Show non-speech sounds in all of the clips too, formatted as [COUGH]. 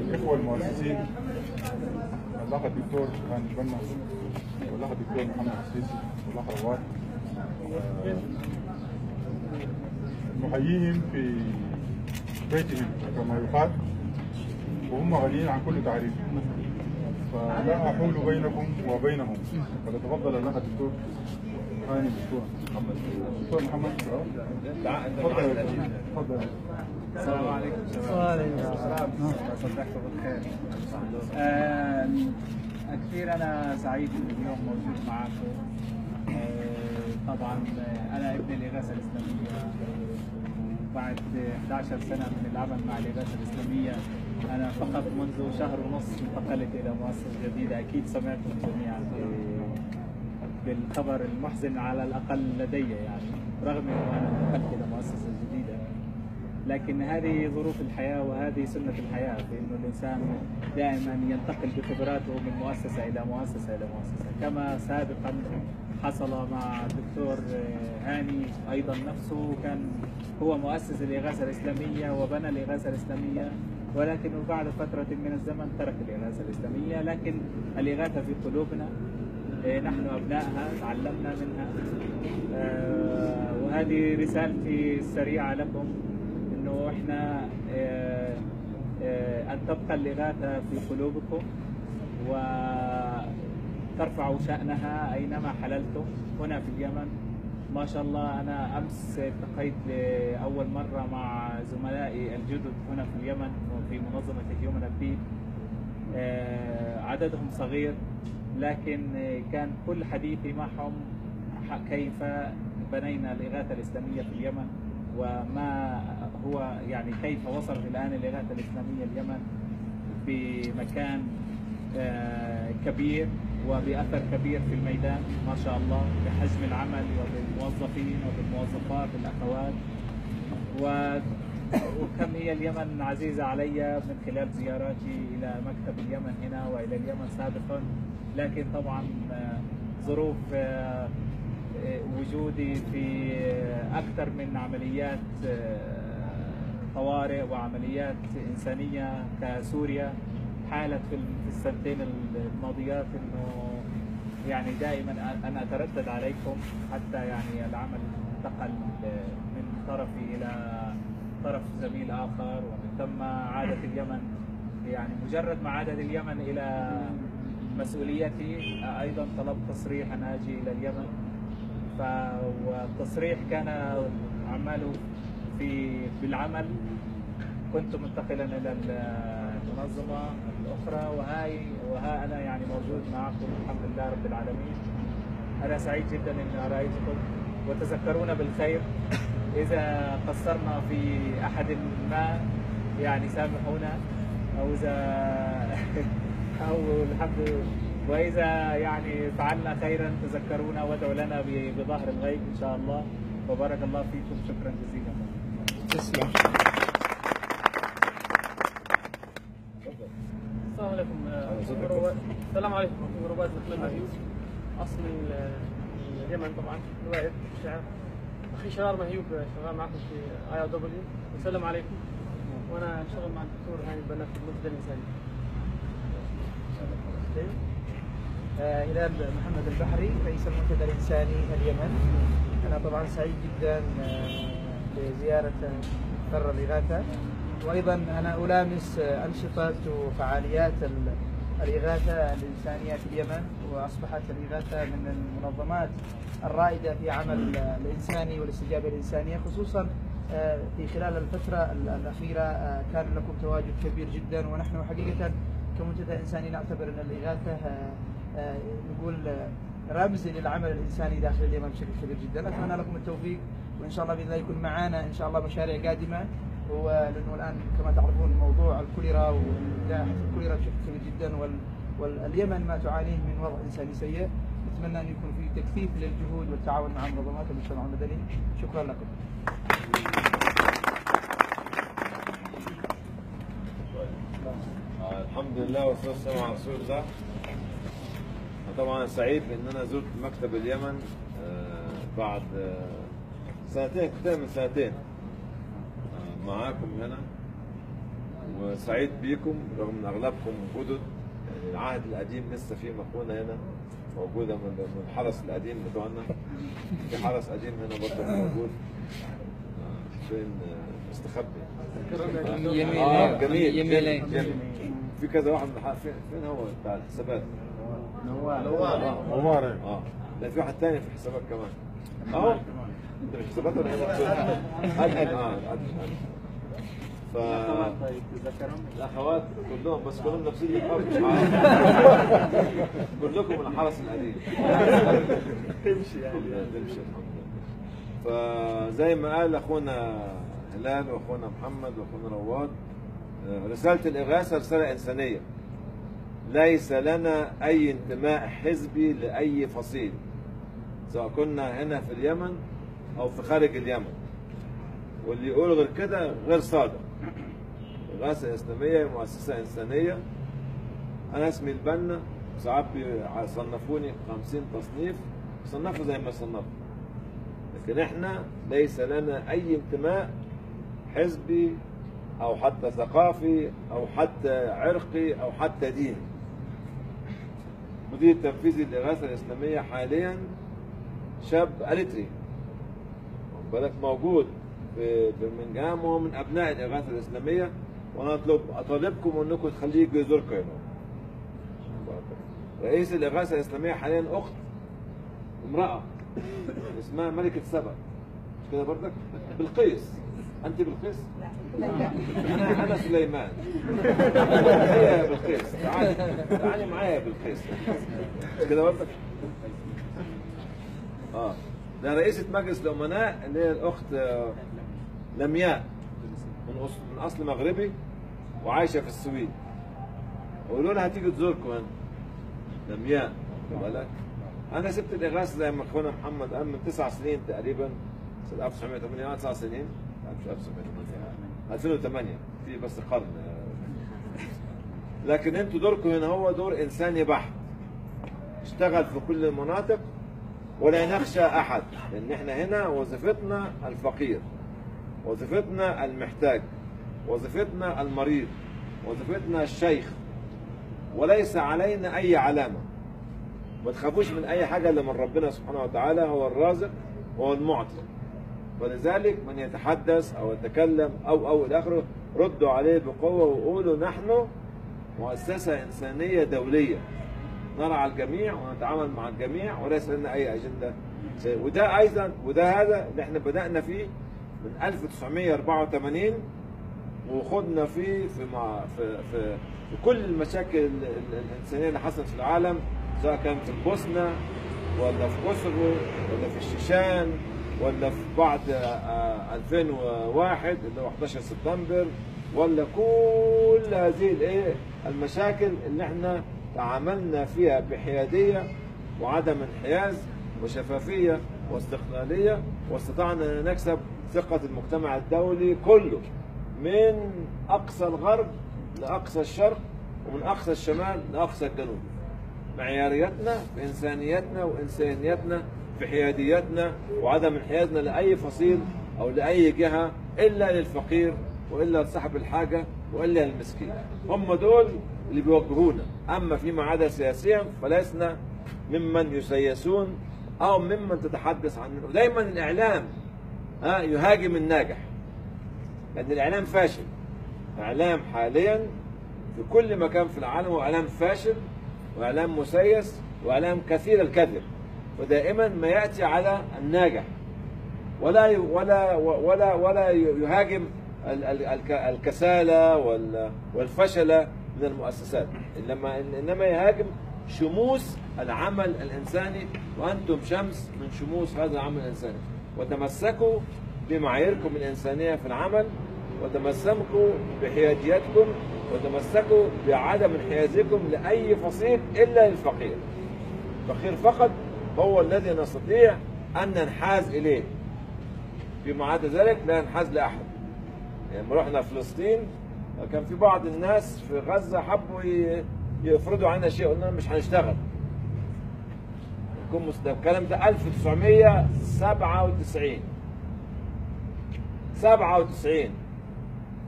الإخوة المؤسسين الأخ الدكتور هاني بنا والأخ الدكتور محمد السيسي والأخ رواد نحييهم في بيتهم كما يقال وهم غنيين عن كل تعريف. فلا أحول بينكم وبينهم. فليتفضل الأخ الدكتور. هاني محمد محمد تفضل. تفضل السلام عليكم كثير أنا سعيد اليوم موجود معكم آه، طبعا آه، أنا ابن الاغاثه الاسلاميه بعد 11 سنة من العمل مع الاغاثه الاسلاميه أنا فقط منذ شهر ونص انتقلت إلى مؤسسه جديده أكيد سمعتم جميعا. بالخبر المحزن على الأقل لدي يعني رغم إنه أنا انتقلت إلى مؤسسة جديدة. لكن هذه ظروف الحياة وهذه سنة الحياة في أنه الإنسان دائما ينتقل بخبراته من مؤسسة إلى مؤسسة إلى مؤسسة. كما سابقا حصل مع الدكتور هاني أيضا نفسه كان هو مؤسس الإغاثة الإسلامية وبنى الإغاثة الإسلامية ولكنه بعد فترة من الزمن ترك الإغاثة الإسلامية. لكن الإغاثة في قلوبنا نحن أبنائها تعلمنا منها. آه، وهذه رسالتي السريعة لكم إنه إحنا آه، آه، أن تبقى الإغاثة في قلوبكم وترفعوا شأنها أينما حللتم. هنا في اليمن ما شاء الله أنا أمس التقيت لأول مرة مع زملائي الجدد هنا في اليمن في منظمة هيومن ابيد عددهم صغير. لكن كان كل حديثي معهم كيف بنينا الإغاثة الإسلامية في اليمن وما هو يعني كيف وصلت الان الإغاثة الإسلامية اليمن بمكان آه، كبير وبأثر كبير في الميدان ما شاء الله بحجم العمل وبالموظفين وبالموظفات الاخوات و وكم هي اليمن عزيزة علي من خلال زياراتي إلى مكتب اليمن هنا وإلى اليمن سابقا. لكن طبعا آه، ظروف آه، وجودي في أكثر من عمليات طوارئ وعمليات إنسانية كسوريا حالت في السنتين الماضيات إنه يعني دائما أنا أتردد عليكم حتى يعني العمل انتقل من طرفي إلى طرف زميل آخر ومن ثم عادت اليمن. يعني مجرد ما عادت اليمن إلى مسؤوليتي أيضا طلبت تصريح أن أجي إلى اليمن. فالتصريح كان عماله في بالعمل. كنت منتقلا إلى المنظمة الأخرى وهاي وها أنا يعني موجود معكم الحمد لله رب العالمين. أنا سعيد جدا إني رأيتكم وتذكرونا بالخير. إذا قصرنا في أحد ما يعني سامحونا أو إذا [LAUGHS] أو الحمد وإذا يعني فعلنا خيرا تذكرونا وادعوا لنا بظهر الغيب إن شاء الله. وبارك الله فيكم. شكرا جزيلا. تسلم. السلام عليكم. السلام. عليكم. رواد محمد مهيوب اصلي من اليمن طبعا. رواية الشعر أخي شرار مهيوب شغال معكم في اي دبليو السلام عليكم. وأنا أشتغل مع الدكتور هاني البنا في المنتدى الانساني آه هلال محمد البحري رئيس المنتدى الانساني اليمن. أنا طبعا سعيد جدا آه بزياره مقر الإغاثة. وأيضا أنا ألامس آه أنشطة وفعاليات الإغاثة الإنسانية في اليمن وأصبحت الإغاثة من المنظمات الرائدة في عمل الإنساني والاستجابة الإنسانية خصوصا في خلال الفترة الأخيرة كان لكم تواجد كبير جدا ونحن حقيقه كمنتدى إنساني نعتبر أن الإغاثة نقول رمز للعمل الإنساني داخل اليمن بشكل كبير جدا، أتمنى لكم التوفيق وإن شاء الله بإذن الله يكون معانا إن شاء الله مشاريع قادمة. ولأنه الآن كما تعرفون موضوع الكوليرا وجائحه الكوليرا بشكل كبير جدا وال واليمن ما تعانيه من وضع إنساني سيء، نتمنى أن يكون في تكثيف للجهود والتعاون مع منظمات المجتمع المدني، شكرا لكم. الحمد لله والصلاة والسلام على رسول الله. طبعا سعيد بأن أنا زرت مكتب اليمن بعد سنتين كنت من سنتين معاكم هنا. وسعيد بيكم رغم إن أغلبكم جدد. العهد القديم لسه في مخونه هنا. موجودة من من الحرس القديم بتوعنا. في حرس قديم هنا برضه موجود. آه، فين؟ آه، مستخبي. آه جميل يمينين. جميل. جميل. في كذا واحد من فين فين هو؟ بتاع الحسابات. عمر آه. لا في واحد تاني في حسابات كمان. أهو. أنت مش حسابات ولا إيه؟ [LAUGHS] مقصود؟ ادهم آه ف طيب الاخوات كلهم بس كلهم نفس اللقاب مش عارف كلكم [LAUGHS] من الحرس القديم. تمشي يعني. تمشي الحمد لله. فزي ما قال أخونا هلال وأخونا محمد وأخونا رواد آه، رسالة الإغاثة رسالة إنسانية. ليس لنا أي انتماء حزبي لأي فصيل سواء كنا هنا في اليمن أو في خارج اليمن. واللي يقول غير كده غير صادق. الإغاثة الإسلامية مؤسسة إنسانية. أنا اسمي البنا ساعات بيصنفوني 50 تصنيف. صنفوا زي ما صنفوا. لكن إحنا ليس لنا أي انتماء حزبي أو حتى ثقافي أو حتى عرقي أو حتى ديني. مدير التنفيذي للإغاثة الإسلامية حاليا شاب أريتري بالك؟ موجود في برمنجهام وهو من أبناء الاغاثه الإسلامية. وأنا اطلب اطالبكم انكم تخليه يزوركم هنا. رئيس الاغاثه الاسلامية حاليا أخت امرأة اسمها ملكة سبأ مش كده برضك؟ بلقيس أنت بلقيس؟ أنا أنا سليمان هي يا بلقيس تعالي تعالي معايا يا بلقيس مش كده برضك؟ آه ده رئيسة مجلس الأمناء اللي هي الأخت آه، لمياء من أصل مغربي وعايشة في السويد. قولوا لها هتيجي تزوركم هنا لمياء واخد بالك. أنا سبت الإغاثة زي ما أخونا محمد قال من تسع سنين تقريبا سنة 1908 آه، تسع سنين. مش 1908 2008 في بس قرن آه. [LAUGHS] لكن أنتوا دوركم هنا هو دور إنساني بحت اشتغل في كل المناطق ولا نخشى أحد. لأن إحنا هنا وظيفتنا الفقير وظيفتنا المحتاج. وظيفتنا المريض وظيفتنا الشيخ وليس علينا أي علامة. ما تخافوش من أي حاجة إلا من ربنا سبحانه وتعالى هو الرازق هو المعطي. ولذلك من يتحدث أو يتكلم أو أو إلى آخره ردوا عليه بقوة وقولوا نحن مؤسسة إنسانية دولية. نرعى الجميع ونتعامل مع الجميع وليس لنا أي أجندة. وده أيضا وده هذا اللي إحنا بدأنا فيه من 1984 وخدنا فيه في مع في في, في كل المشاكل ال- ال- الإنسانية اللي حصلت في العالم سواء كان في البوسنه ولا في كوسوفو ولا في الشيشان ولا في بعد آه، 2001 اللي هو 11 سبتمبر ولا كل هذه الايه المشاكل اللي إحنا تعاملنا فيها بحيادية وعدم انحياز وشفافية واستقلالية واستطعنا أن نكسب ثقة المجتمع الدولي كله. من أقصى الغرب لأقصى الشرق ومن أقصى الشمال لأقصى الجنوب. معياريتنا في انسانيتنا وإنسانيتنا في حياديتنا وعدم انحيازنا لأي فصيل أو لأي جهة إلا للفقير وإلا لصاحب الحاجة وإلا للمسكين. هم دول اللي بيوجهونا. أما فيما عدا سياسيا فلسنا ممن يسيسون أو ممن تتحدث عنه دايما الإعلام ها يهاجم الناجح. لأن الإعلام فاشل. إعلام حاليا في كل مكان في العالم هو إعلام فاشل وإعلام مسيس وإعلام كثير الكذب ودائما ما يأتي على الناجح. ولا ولا ولا ولا يهاجم ال- ال- الك- الكسالى وال- والفشل من المؤسسات. إنما إنما يهاجم شموس العمل الإنساني. وأنتم شمس من شموس هذا العمل الإنساني. وتمسكوا بمعاييركم الإنسانية في العمل وتمسكوا بحياديتكم وتمسكوا بعدم انحيازكم لأي فصيل إلا للفقير. الفقير فقط هو الذي نستطيع أن ننحاز إليه. فيما عدا ذلك لا ننحاز لأحد. يعني لما رحنا فلسطين كان في بعض الناس في غزة حبوا يفرضوا علينا شيء قلنا مش هنشتغل. الكلام ده 1997 97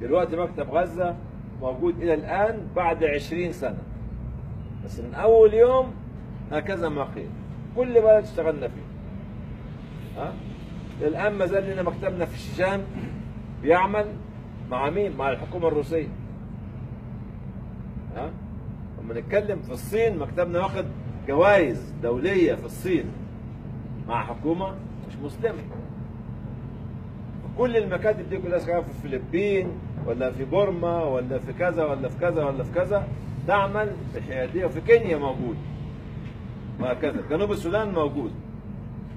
دلوقتي مكتب غزة موجود إلى الآن بعد 20 سنة. بس من أول يوم هكذا ما قيل. كل بلد اشتغلنا فيه. ها؟ الآن ما زال لنا مكتبنا في الشيشان بيعمل مع مين؟ مع الحكومة الروسية. ها؟ لما نتكلم في الصين مكتبنا واخد جوائز دولية في الصين مع حكومة مش مسلمة. كل المكاتب دي كلها سواء في الفلبين ولا في بورما ولا في كذا ولا في كذا ولا في كذا. تعمل بحيادية وفي كينيا موجود. وهكذا. جنوب السودان موجود.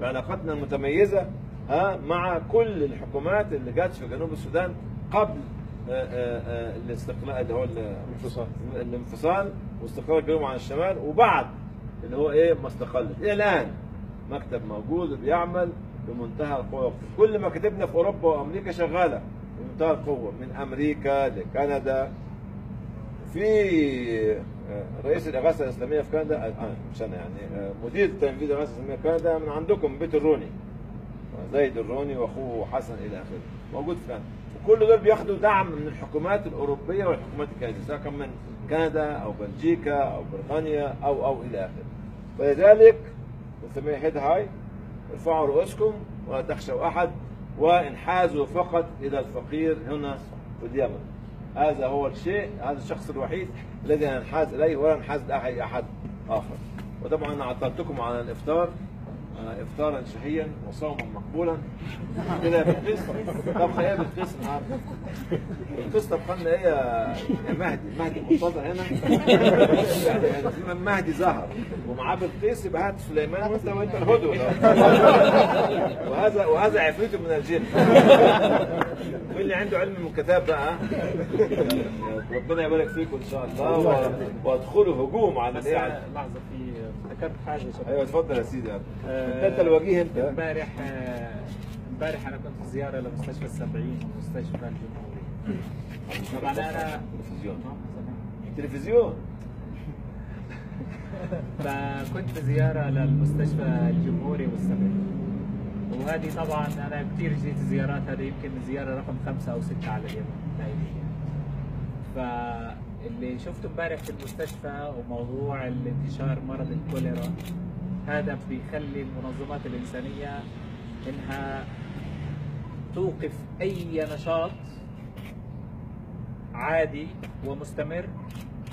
بعلاقتنا المتميزة ها مع كل الحكومات اللي جت في جنوب السودان قبل آه، آه، آه، الاستقلال اللي هو ال- انفصال. الانفصال واستقلال الجنوب عن الشمال وبعد اللي هو إيه ما استقلت إلى الآن مكتب موجود وبيعمل بمنتهى القوة. كل مكاتبنا في أوروبا وأمريكا شغالة بمنتهى القوة. من أمريكا لكندا. في آه، رئيس الإغاثة الإسلامية في كندا آه مش أنا يعني آه، مدير تنفيذ الإغاثة الإسلامية في كندا من عندكم بيت الروني زيد الروني وأخوه حسن إلى آخره. موجود في كندا. وكل دول بياخدوا دعم من الحكومات الأوروبية والحكومات الكندية سواء كان من كندا أو بلجيكا أو بريطانيا أو أو إلى آخره. فلذلك نسميه هيد هاي ارفعوا رؤوسكم ولا تخشوا أحد وانحازوا فقط إلى الفقير هنا في اليمن. هذا هو الشيء هذا الشخص الوحيد الذي ننحاز إليه ولا ننحاز لاي أحد آخر. وطبعا عطلتكم على الإفطار. آه، افطارا شهيا وصوما مقبولا. كده بتقيس طب خلينا بتقيس النهارده. طب خلنا إيه يا مهدي مهدي منتظر هنا. يعني مهدي ظهر ومعاه بتقيس يبقى هات سليمان وأنت وأنت الهدوء. وهذا وهذا عفريت من الجن. مين اللي عنده علم من الكتاب بقى؟ ربنا يبارك فيكم إن شاء الله. وادخلوا هجوم على الايه لحظة في ذكرت حاجة شباب. أيوه اتفضل يا سيدي. انت آه، أنت الوجيه أنت. امبارح آه، امبارح أنا كنت في زيارة لمستشفى السبعين ومستشفى الجمهوري طبعا أنا تلفزيون؟ [LAUGHS] تلفزيون فكنت في زيارة للمستشفى الجمهوري والسبعين. وهذه طبعا أنا كثير جيت زيارات هذه يمكن الزياره رقم خمسة أو ستة على اليمن تقريباً. فاللي شفته امبارح في المستشفى وموضوع الانتشار مرض الكوليرا هذا بيخلي المنظمات الإنسانية إنها توقف أي نشاط عادي ومستمر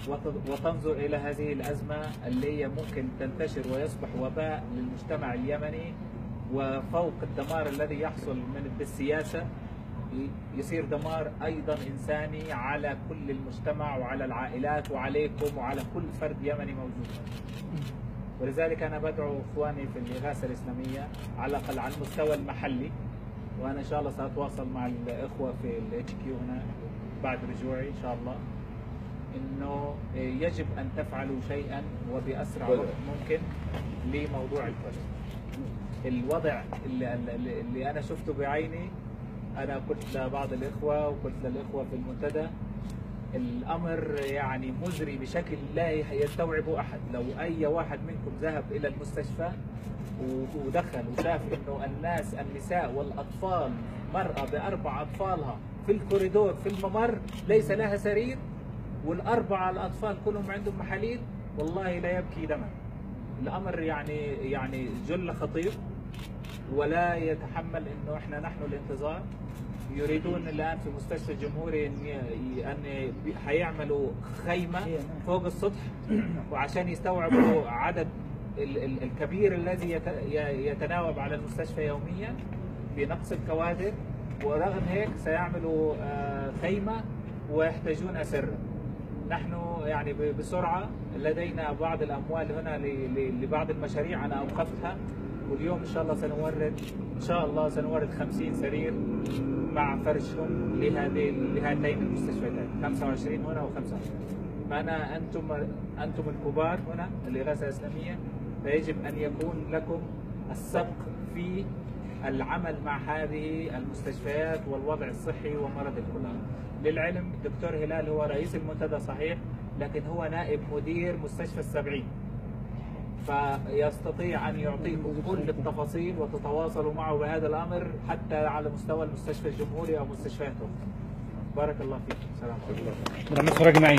وت- وتنظر إلى هذه الأزمة اللي هي ممكن تنتشر ويصبح وباء للمجتمع اليمني وفوق الدمار الذي يحصل من بالسياسة. ي- يصير دمار أيضا إنساني على كل المجتمع وعلى العائلات وعليكم وعلى كل فرد يمني موجود. ولذلك أنا بدعو إخواني في الاغاثه الإسلامية على الأقل على المستوى المحلي وأنا إن شاء الله سأتواصل مع الإخوة في ال HQ هنا بعد رجوعي إن شاء الله إنه يجب أن تفعلوا شيئا وبأسرع وقت ممكن لموضوع الكوليرا. الوضع اللي, اللي أنا شفته بعيني أنا قلت لبعض الإخوة وقلت للإخوة في المنتدى الأمر يعني مزري بشكل لا يستوعبه أحد. لو أي واحد منكم ذهب إلى المستشفى ودخل وشاف إنه الناس النساء والأطفال مرأة بأربع أطفالها في الكوريدور في الممر ليس لها سرير والاربعه الأطفال كلهم عندهم محاليل والله لا يبكي دما الأمر يعني يعني جل خطير. ولا يتحمل إنه إحنا نحن الانتظار. يريدون الآن في مستشفى الجمهوري إن أن حيعملوا خيمة فوق السطح. وعشان يستوعبوا عدد ال- ال- الكبير الذي يتناوب على المستشفى يوميا بنقص الكوادر. ورغم هيك سيعملوا آه، خيمة ويحتاجون أسرة. نحن يعني بسرعة لدينا بعض الأموال هنا لبعض المشاريع. أنا أوقفتها. واليوم إن شاء الله سنورد إن شاء الله سنورد 50 سرير مع فرشهم لهذه لهاتين المستشفيتين 25 هنا و25 فأنا أنتم أنتم الكبار هنا الاغاثه الاسلاميه فيجب أن يكون لكم السبق في العمل مع هذه المستشفيات والوضع الصحي ومرض الكلى. للعلم الدكتور هلال هو رئيس المنتدى صحيح لكن هو نائب مدير مستشفى السبعين. فيستطيع أن يعطيكم كل التفاصيل وتتواصلوا معه بهذا الأمر حتى على مستوى المستشفى الجمهوري أو مستشفيات أخرى. بارك الله فيك. السلام عليكم. معي.